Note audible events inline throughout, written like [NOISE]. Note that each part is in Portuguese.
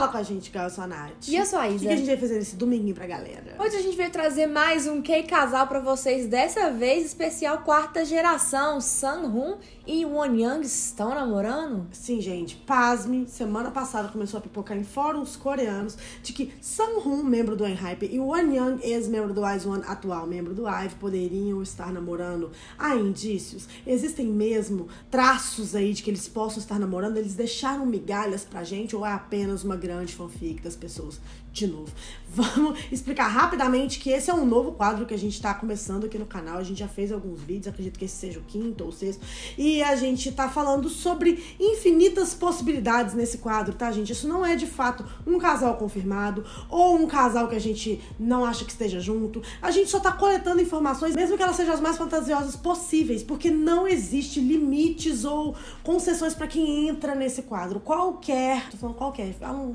Fala com a gente, sou a Nath. E eu sou a O Isa. que, que a gente vai fazer nesse domingo pra galera? Hoje a gente veio trazer mais um K Casal pra vocês. Dessa vez, especial quarta geração. Sun-Hoon e Won Young estão namorando? Sim, gente, pasme. Semana passada começou a pipocar em fóruns coreanos de que Sang-hoon, membro do Enhype, e Won Young, ex-membro do IZ*ONE, atual membro do IVE, poderiam estar namorando. Há indícios. Existem mesmo traços aí de que eles possam estar namorando. Eles deixaram migalhas pra gente ou é apenas uma grande fanfic das pessoas? De novo, [LAUGHS] vamos explicar rapidamente que esse é um novo quadro que a gente tá começando aqui no canal. A gente já fez alguns vídeos, acredito que esse seja o quinto ou sexto. E a gente tá falando sobre infinitas possibilidades nesse quadro, tá, gente? Isso não é de fato um casal confirmado ou um casal que a gente não acha que esteja junto. A gente só tá coletando informações, mesmo que elas sejam as mais fantasiosas possíveis, porque não existe limites ou concessões pra quem entra nesse quadro. Qualquer, tô falando qualquer, é um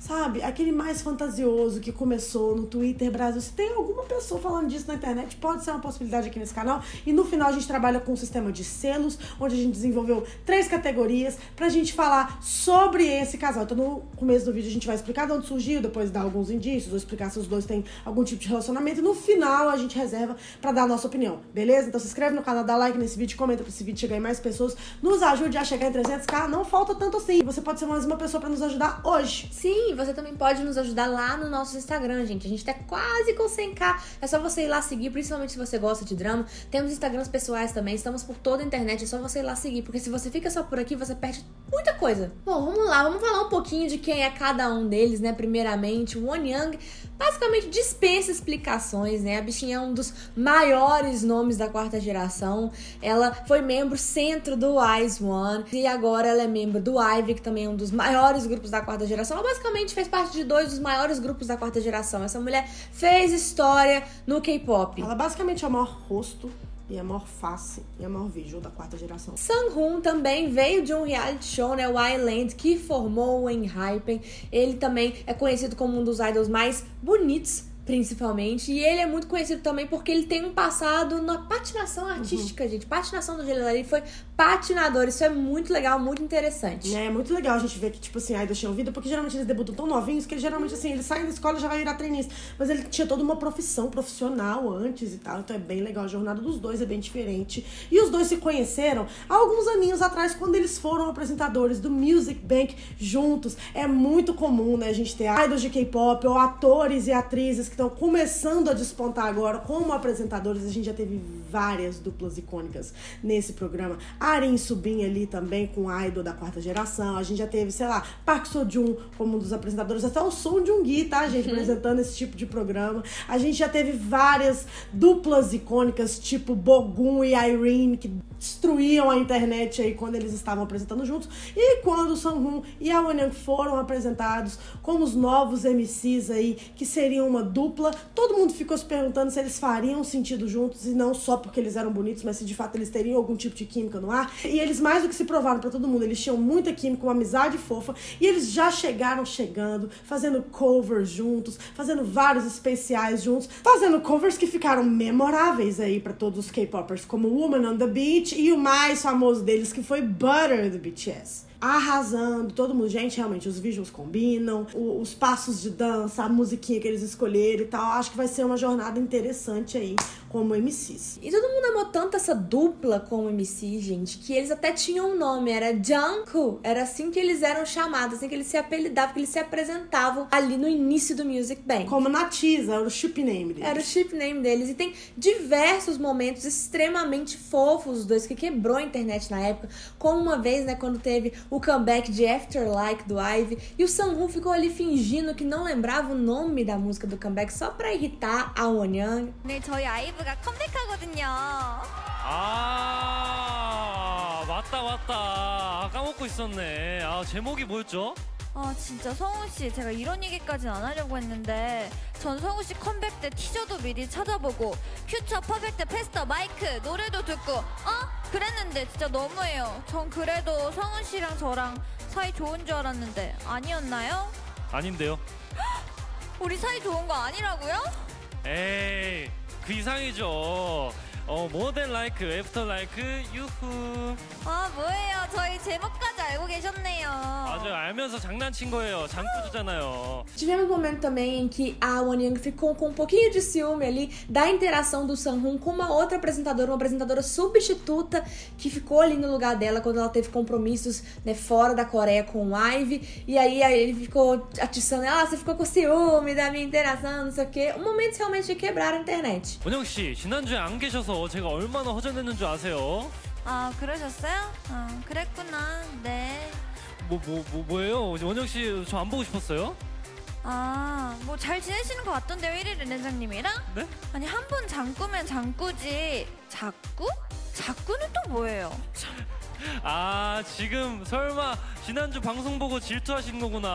Sabe, aquele mais fantasioso que começou no Twitter Brasil. Se tem alguma pessoa falando disso na internet, pode ser uma possibilidade aqui nesse canal. E no final a gente trabalha com um sistema de selos, onde a gente desenvolveu três categorias pra gente falar sobre esse casal. Então no começo do vídeo a gente vai explicar de onde surgiu, depois dar alguns indícios, ou explicar se os dois têm algum tipo de relacionamento. E no final a gente reserva pra dar a nossa opinião, beleza? Então se inscreve no canal, dá like nesse vídeo, comenta pra esse vídeo chegar em mais pessoas. Nos ajude a chegar em 300k, não falta tanto assim. Você pode ser mais uma pessoa pra nos ajudar hoje. Sim, você também pode nos ajudar lá no nosso Instagram, gente. A gente tá quase com 100k. É só você ir lá seguir, principalmente se você gosta de drama. Temos Instagrams pessoais também, estamos por toda a internet. É só você ir lá seguir, porque se você fica só por aqui, você perde muita coisa. Bom, vamos lá, vamos falar um pouquinho de quem é cada um deles, né? Primeiramente, o Won Young basicamente dispensa explicações, né? A bichinha é um dos maiores nomes da quarta geração. Ela foi membro centro do Ice One e agora ela é membro do Ivy, que também é um dos maiores grupos da quarta geração. Ela basicamente fez parte de dois dos maiores grupos da quarta geração. Essa mulher fez história no K-pop. Ela basicamente é o maior rosto e a maior face e a maior visual da quarta geração. Sang-hoon também veio de um reality show, né, o Island, que formou o Enhypen. Ele também é conhecido como um dos idols mais bonitos, principalmente. E ele é muito conhecido também porque ele tem um passado na patinação artística, gente. Patinação do gelo. Ele foi patinador. Isso é muito legal, muito interessante. É muito legal a gente ver que, tipo assim, a Idol tinha vida, porque geralmente eles debutam tão novinhos que eles geralmente, assim, eles saem da escola e já vai virar treinista. Mas ele tinha toda uma profissão profissional antes e tal, então é bem legal. A jornada dos dois é bem diferente. E os dois se conheceram há alguns aninhos atrás, quando eles foram apresentadores do Music Bank juntos. É muito comum, né, a gente ter idols de K-pop ou atores e atrizes que estão começando a despontar agora como apresentadores. A gente já teve várias duplas icônicas nesse programa. Arin Subin ali também com o idol da quarta geração. A gente já teve, sei lá, Park Seo-joon como um dos apresentadores, até o Son Joong-gi, tá, gente, apresentando esse tipo de programa. A gente já teve várias duplas icônicas, tipo Bogun e Irene, que destruíam a internet aí quando eles estavam apresentando juntos. E quando o Sang-hoon e a Won-young foram apresentados como os novos MCs aí, que seriam uma dupla, todo mundo ficou se perguntando se eles fariam sentido juntos e não só porque eles eram bonitos, mas se de fato eles teriam algum tipo de química no ar. E eles mais do que se provaram pra todo mundo, eles tinham muita química, uma amizade fofa, e eles já chegaram chegando, fazendo covers juntos, fazendo vários especiais juntos, fazendo covers que ficaram memoráveis aí pra todos os K-popers, como Woman on the Beach e o mais famoso deles que foi Butter do BTS arrasando, todo mundo. Gente, realmente, os visuals combinam, o- os passos de dança, a musiquinha que eles escolheram e tal. Acho que vai ser uma jornada interessante aí como MCs. E todo mundo amou tanto essa dupla como MC, gente, que eles até tinham um nome, era Jungkook. Era assim que eles eram chamados, assim que eles se apelidavam, que eles se apresentavam ali no início do Music Bank. Como na Tisa, era o chip name deles. Era o chip name deles. E tem diversos momentos extremamente fofos, os dois, que quebrou a internet na época. Como uma vez, né, quando teve o comeback de Afterlike do Ivy. E o Sang-hoon ficou ali fingindo que não lembrava o nome da música do comeback só pra irritar a Won-young. 오늘 저희 아이브 가 컴백하거든요. 아 맞다 맞다 아, 까먹고 있었네 아 제목이 뭐였죠? 아 진짜 성우 씨 제가 이런 얘기까지는 안 하려고 했는데 전 성우 씨 컴백 때 티저도 미리 찾아보고 퓨처 퍼펙트 페스터 마이크 노래도 듣고 어 그랬는데 진짜 너무해요. 전 그래도 성우 씨랑 저랑 사이 좋은 줄 알았는데 아니었나요? 아닌데요 [GASPS] 우리 사이 좋은 거 아니라고요? 에이 그 이상이죠. 어, more than like, after like, 유후. 아, 뭐 제목까지 알고 계셨네요. 맞아요. 알면서 장난친 거예요. 장꾸주잖아요. Tivemos um momento também em que a Won Young ficou com um pouquinho de ciúme ali da interação do Sanhun com uma outra apresentadora, uma apresentadora substituta que ficou ali no lugar dela quando ela teve compromissos né, fora da Coreia com o Ive. E aí, aí ele ficou atiçando ela, ah, você ficou com ciúme da minha interação, não sei o quê. Um momento realmente de quebrar a internet. 원영 씨 지난주에 안 계셔서 제가 얼마나 허전했는 줄 아세요? 아 그러셨어요? 아 그랬구나. 네. 뭐 뭐 뭐 뭐, 예요 원영 씨저 안 보고 싶었어요? 아 뭐 잘 지내시는 것 같던데요 1일 은행장님이랑? 네? 아니 한번 장꾸면 장꾸지. 자꾸? 자꾸는 또 뭐예요? 아 지금 설마 지난주 방송 보고 질투하시는 거구나.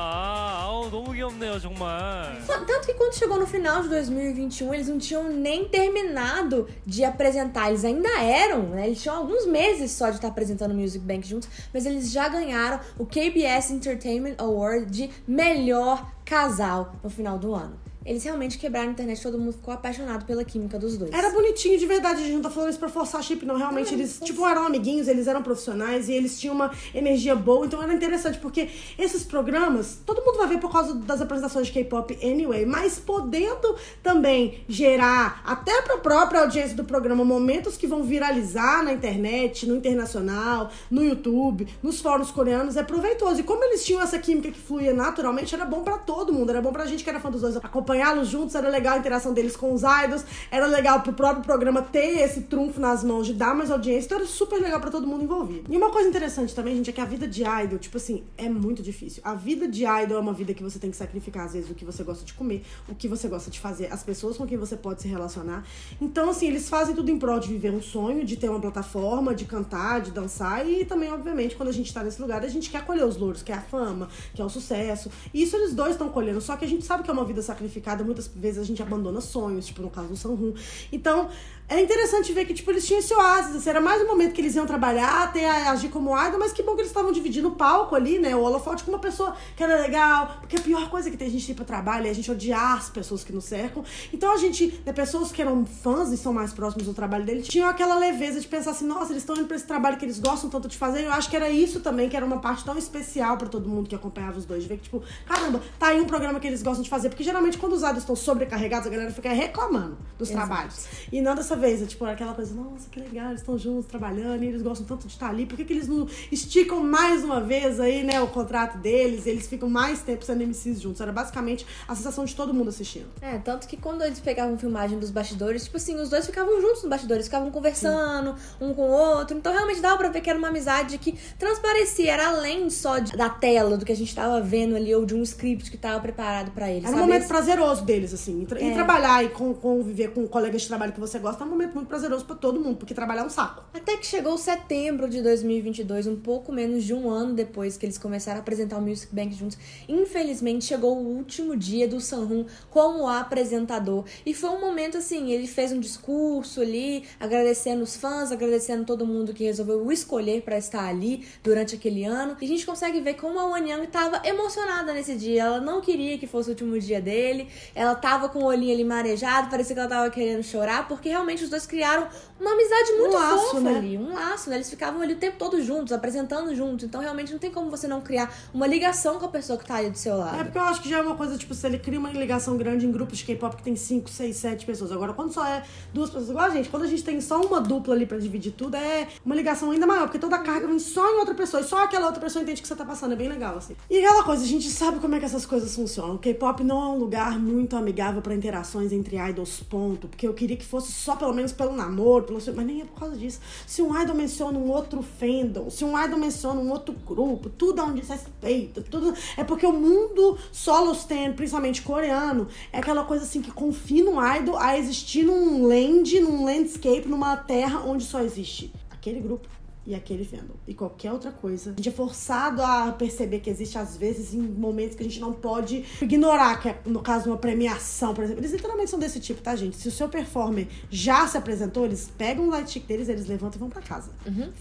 아우 너무 귀엽네요 정말. Tanto que quando chegou no final de 2021, eles não tinham nem terminado de apresentar. Eles ainda eram, né? Eles tinham alguns meses só de estar apresentando o Music Bank juntos, mas eles já ganharam o KBS Entertainment Award de melhor casal no final do ano. Eles realmente quebraram a internet, todo mundo ficou apaixonado pela química dos dois. Era bonitinho de verdade, a gente não tá falando isso pra forçar chip, não. Realmente, eles, tipo, eram amiguinhos, eles eram profissionais e eles tinham uma energia boa. Então era interessante, porque esses programas, todo mundo vai ver por causa das apresentações de K-pop anyway, mas podendo também gerar, até pra própria audiência do programa, momentos que vão viralizar na internet, no internacional, no YouTube, nos fóruns coreanos, é proveitoso. E como eles tinham essa química que fluía naturalmente, era bom pra todo mundo. Era bom pra gente que era fã dos dois acompanhá-los juntos, era legal a interação deles com os idols, era legal pro próprio programa ter esse trunfo nas mãos de dar mais audiência, então era super legal pra todo mundo envolvido. E uma coisa interessante também, gente, é que a vida de idol, tipo assim, é muito difícil. A vida de idol é uma vida que você tem que sacrificar, às vezes, o que você gosta de comer, o que você gosta de fazer, as pessoas com quem você pode se relacionar. Então, assim, eles fazem tudo em prol de viver um sonho, de ter uma plataforma, de cantar, de dançar, e também, obviamente, quando a gente tá nesse lugar, a gente quer colher os louros, quer a fama, quer o sucesso. E isso eles dois estão colhendo, só que a gente sabe que é uma vida sacrificada, muitas vezes a gente abandona sonhos, tipo no caso do Sanhun. Então, é interessante ver que, tipo, eles tinham esse oásis, assim, era mais um momento que eles iam trabalhar, até agir como idol, mas que bom que eles estavam dividindo o palco ali, né, o holofote com uma pessoa que era legal, porque a pior coisa que tem a gente ir pra trabalho é a gente odiar as pessoas que nos cercam. Então a gente, né, pessoas que eram fãs e são mais próximos do trabalho dele, tinham aquela leveza de pensar assim, nossa, eles estão indo pra esse trabalho que eles gostam tanto de fazer, eu acho que era isso também, que era uma parte tão especial pra todo mundo que acompanhava os dois, de ver que, tipo, caramba, tá aí um programa que eles gostam de fazer, porque geralmente quando os idols estão sobrecarregados, a galera fica reclamando dos Exato. trabalhos. E não dessa vez, é tipo aquela coisa, nossa, que legal, eles estão juntos trabalhando e eles gostam tanto de estar ali, por que, que eles não esticam mais uma vez aí, né, o contrato deles, e eles ficam mais tempo sendo MCs juntos? Era basicamente a sensação de todo mundo assistindo. É, tanto que quando eles pegavam filmagem dos bastidores, tipo assim, os dois ficavam juntos nos bastidores, ficavam conversando um com o outro. Então realmente dava pra ver que era uma amizade que transparecia, era além só de- da tela, do que a gente tava vendo ali, ou de um script que tava preparado pra eles. Era um sabe? momento prazeroso deles, assim. E, tra- e É. trabalhar e con- conviver com colegas de trabalho que você gosta é um momento muito prazeroso pra todo mundo, porque trabalhar é um saco. Até que chegou setembro de 2022, um pouco menos de um ano depois que eles começaram a apresentar o Music Bank juntos. Infelizmente, chegou o último dia do Sanhun como apresentador. E foi um momento assim, ele fez um discurso ali, agradecendo os fãs, agradecendo todo mundo que resolveu o escolher pra estar ali durante aquele ano. E a gente consegue ver como a Won Young tava emocionada nesse dia. Ela não queria que fosse o último dia dele. Ela tava com o olhinho ali marejado, parecia que ela tava querendo chorar, porque realmente os dois criaram uma amizade muito Um laço, fofa né? ali, um laço, né? Eles ficavam ali o tempo todo juntos, apresentando juntos. Então, realmente, não tem como você não criar uma ligação com a pessoa que tá ali do seu lado. É porque eu acho que já é uma coisa, tipo, se ele cria uma ligação grande em grupos de K-pop que tem 5, 6, 7 pessoas. Agora, quando só é duas pessoas, igual a gente, quando a gente tem só uma dupla ali pra dividir tudo, é uma ligação ainda maior, porque toda a carga vem só em outra pessoa, e só aquela outra pessoa entende o que você tá passando. É bem legal, assim. E aquela coisa, a gente sabe como é que essas coisas funcionam. O K-pop não é um lugar muito amigável pra interações entre idols, ponto. Porque eu queria que fosse só pelo menos pelo namoro, pelo... mas nem é por causa disso. Se um idol menciona um outro fandom, se um idol menciona um outro grupo, tudo é um desrespeito, tudo. É porque o mundo solo stand, principalmente coreano, é aquela coisa assim que confina um idol a existir num land, num landscape, numa terra onde só existe aquele grupo e aquele fandom. E qualquer outra coisa. A gente é forçado a perceber que existe, às vezes, em momentos que a gente não pode ignorar, que é, no caso, uma premiação, por exemplo. Eles literalmente são desse tipo, tá, gente? Se o seu performer já se apresentou, eles pegam o light stick deles, eles levantam e vão pra casa.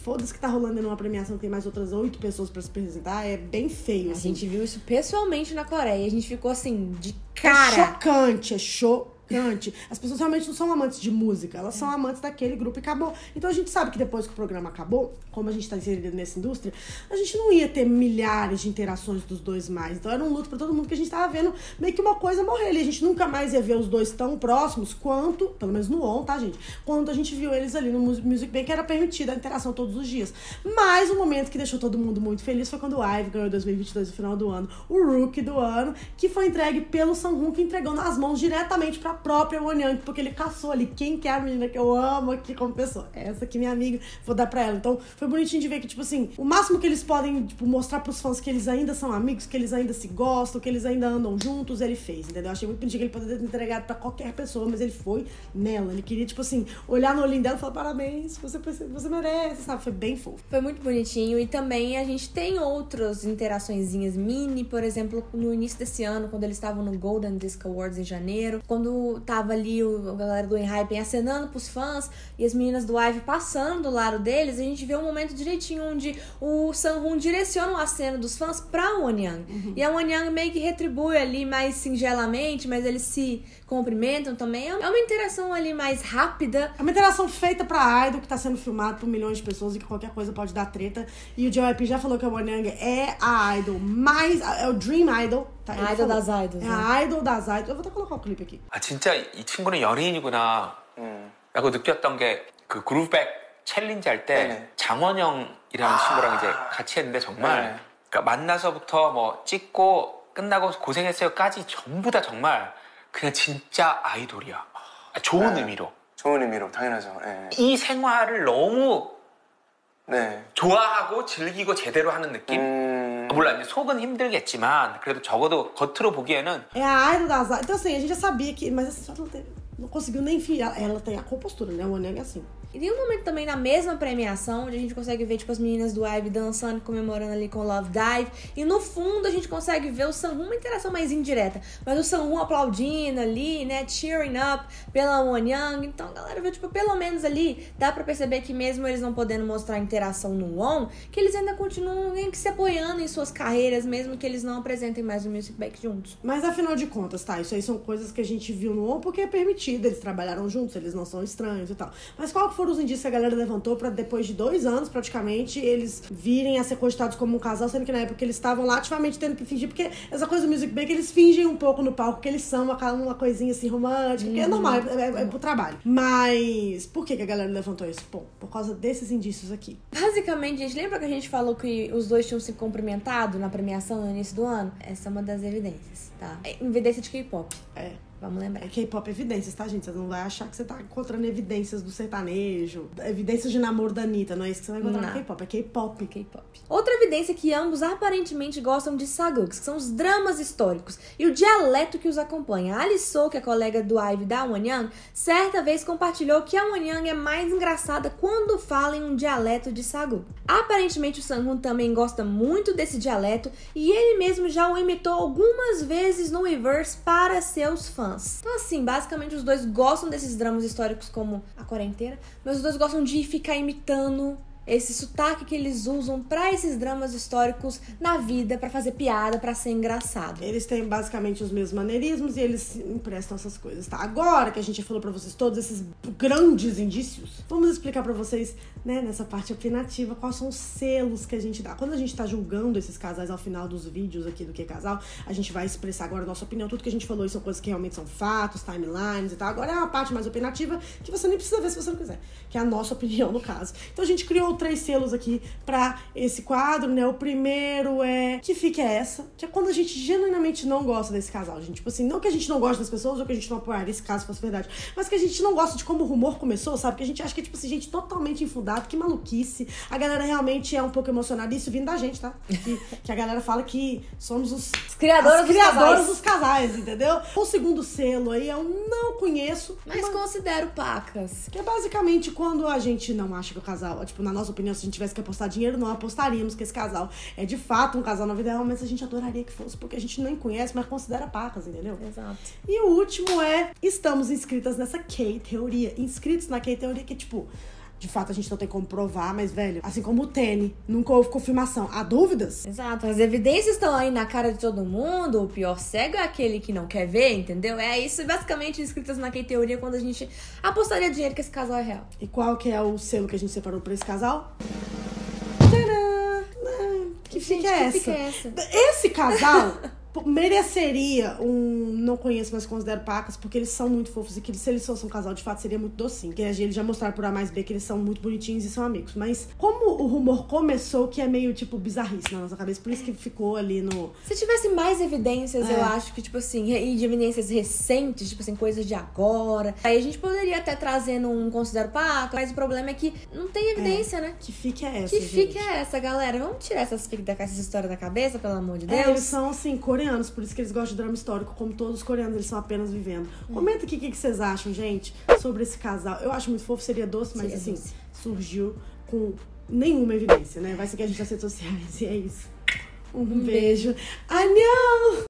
Foda-se que tá rolando numa premiação que tem mais outras oito pessoas pra se apresentar. É bem feio, A assim. gente viu isso pessoalmente na Coreia. A gente ficou assim, de É cara. chocante, é chocante. Cante. As pessoas realmente não são amantes de música, elas são amantes daquele grupo e acabou. Então a gente sabe que depois que o programa acabou, como a gente tá inserido nessa indústria, a gente não ia ter milhares de interações dos dois mais. Então era um luto pra todo mundo que a gente tava vendo meio que uma coisa morrer ali. A gente nunca mais ia ver os dois tão próximos quanto, pelo menos no ON, tá, gente? Quanto a gente viu eles ali no Music Bank, que era permitida a interação todos os dias. Mas o momento que deixou todo mundo muito feliz foi quando o IVE ganhou 2022 no final do ano, o Rookie do ano, que foi entregue pelo Sanhun, que entregou nas mãos diretamente pra própria Wonyang, porque ele caçou ali quem que é a menina que eu amo aqui como pessoa. Essa aqui, minha amiga, vou dar pra ela. Então, foi bonitinho de ver que, tipo assim, o máximo que eles podem, tipo, mostrar pros fãs que eles ainda são amigos, que eles ainda se gostam, que eles ainda andam juntos, ele fez, entendeu? Eu achei muito bonitinho que ele poderia ter entregado pra qualquer pessoa, mas ele foi nela. Ele queria, tipo assim, olhar no olhinho dela e falar, parabéns, você, você merece, sabe? Foi bem fofo. Foi muito bonitinho e também a gente tem outras interaçõezinhas mini, por exemplo, no início desse ano, quando eles estavam no Golden Disc Awards em janeiro, quando tava ali o, a galera do Enhypen acenando pros fãs e as meninas do IVE passando do lado deles, a gente vê um momento direitinho onde o Sanhun direciona o aceno dos fãs pra Wonyang. Uhum. E a Wonyang meio que retribui ali mais singelamente, mas eles se cumprimentam também. É uma interação ali mais rápida. É uma interação feita pra Idol, que tá sendo filmado por milhões de pessoas e que qualquer coisa pode dar treta. E o JYP já falou que a Wanyang é a Idol mais... É o Dream Idol. Tá? Idol falou. das idols, É né? a Idol das Idols. Eu vou até colocar o clipe aqui. 아 진짜 이 친구는 연예인이구나 라고 느꼈던 게 그 그루브백 챌린지 할 때. 장원영이라는 친구랑 이제 같이 했는데 정말. 그러니까 만나서부터 뭐 찍고 끝나고 고생했어요까지 전부 다 정말 그냥 진짜 아이돌이야 아, 좋은 네. 의미로 좋은 의미로 당연하죠. 네. 이 생활을 너무 네. 좋아하고 즐기고 제대로 하는 느낌 음. 물론 이제 속은 힘들겠지만 그래도 적어도 겉으로 보기에는 É a Idol das Idols. Então, assim, a gente já sabia que... Mas assim, só não, teve- não conseguiu nem enfiar. Ela tem a compostura, né? A Wanyang é assim. E tem um momento também na mesma premiação onde a gente consegue ver, tipo, as meninas do IVE dançando, comemorando ali com Love Dive. E no fundo a gente consegue ver o Sanhun, uma interação mais indireta. Mas o Sanhun aplaudindo ali, né? Cheering up pela Wonyang. Então a galera viu, tipo, pelo menos ali dá pra perceber que mesmo eles não podendo mostrar interação no ON, que eles ainda continuam meio que se apoiando em suas carreiras, mesmo que eles não apresentem mais o Music Back juntos. Mas afinal de contas, tá? Isso aí são coisas que a gente viu no ON porque é permitido. Eles trabalharam juntos, eles não são estranhos e tal. Mas qual que foram os indícios que a galera levantou pra depois de dois anos, praticamente, eles virem a ser cogitados como um casal, sendo que na época eles estavam lá ativamente tendo que fingir, porque essa coisa do Music Bank, eles fingem um pouco no palco que eles são uma, uma coisinha assim romântica, que é normal, é, é, é pro trabalho. Mas por que, que a galera levantou isso? Bom, por causa desses indícios aqui. Basicamente, gente, lembra que a gente falou que os dois tinham se cumprimentado na premiação no início do ano? Essa é uma das evidências, tá? É Evidência de K-pop. É. Vamos lembrar. É K-pop evidências, tá, gente? Você não vai achar que você tá encontrando evidências do sertanejo, evidências de namoro da Anitta, não é isso que você vai encontrar Não. no K-pop, é K-pop. K-pop. Outra evidência é que ambos aparentemente gostam de saguks, que são os dramas históricos, e o dialeto que os acompanha. A Alisou, que é colega do IVE da Wanyang, certa vez compartilhou que a Wanyang é mais engraçada quando fala em um dialeto de saguk. Aparentemente o Sanghun também gosta muito desse dialeto e ele mesmo já o imitou algumas vezes no Weverse para seus fãs. Então assim, basicamente os dois gostam desses dramas históricos como a quarentena, mas os dois gostam de ficar imitando esse sotaque que eles usam pra esses dramas históricos na vida, pra fazer piada, pra ser engraçado. Eles têm basicamente os mesmos maneirismos e eles emprestam essas coisas, tá? Agora que a gente falou pra vocês todos esses grandes indícios, vamos explicar pra vocês, né, nessa parte opinativa, quais são os selos que a gente dá. Quando a gente tá julgando esses casais ao final dos vídeos aqui do Que Casal, a gente vai expressar agora a nossa opinião. Tudo que a gente falou são coisas que realmente são fatos, timelines e tal. Agora é uma parte mais opinativa que você nem precisa ver se você não quiser, que é a nossa opinião no caso. Então a gente criou três selos aqui pra esse quadro, né? O primeiro é que fique é essa, que é quando a gente genuinamente não gosta desse casal, gente. Tipo assim, não que a gente não gosta das pessoas ou que a gente não apoiaria esse caso fosse verdade, mas que a gente não gosta de como o rumor começou, sabe? Que a gente acha que é, tipo assim, gente totalmente infundado, que maluquice. A galera realmente é um pouco emocionada, isso vindo da gente, tá? Que, que a galera fala que somos os criadoras as dos casais. dos casais, entendeu? O segundo selo aí eu não conheço, Mas considero pacas. que é basicamente quando a gente não acha que o casal, tipo, na nossa opinião, se a gente tivesse que apostar dinheiro, não apostaríamos que esse casal é de fato um casal na vida real, mas a gente adoraria que fosse, porque a gente nem conhece, mas considera pacas, entendeu? Exato. E o último é, estamos inscritas nessa K-teoria. Inscritos na K-teoria, que tipo, de fato a gente não tem como provar, mas, velho, assim como o Tene, nunca houve confirmação. Há dúvidas? Exato, as evidências estão aí na cara de todo mundo. O pior cego é aquele que não quer ver, entendeu? É isso basicamente escritas na teoria quando a gente apostaria dinheiro que esse casal é real. E qual que é o selo que a gente separou pra esse casal? Tcharam! Que Gente, fica que essa? fica essa? Esse casal [LAUGHS] mereceria um. Não conheço, mas considero pacas, porque eles são muito fofos e que se eles fossem um casal de fato seria muito docinho. Porque eles já mostraram por A mais B que eles são muito bonitinhos e são amigos. Mas como o rumor começou, que é meio tipo bizarrice na nossa cabeça, por isso que ficou ali no. Se tivesse mais evidências, É. eu acho que, tipo assim, e de evidências recentes, tipo assim, coisas de agora. Aí a gente poderia até trazer num considero paca, mas o problema é que não tem evidência, né? Que fique é essa. Que gente. fica é essa, galera? Vamos tirar essas, fic- essas histórias da cabeça, pelo amor de É, Deus. eles são, assim, coreanos, por isso que eles gostam de drama histórico, como todos os coreanos, eles são apenas vivendo. Comenta aqui o que, que vocês acham, gente, sobre esse casal. Eu acho muito fofo, seria doce, mas Seria assim, doce. surgiu com nenhuma evidência, né? Vai seguir a gente nas redes sociais [LAUGHS] e é isso. Um, beijo. Anhão!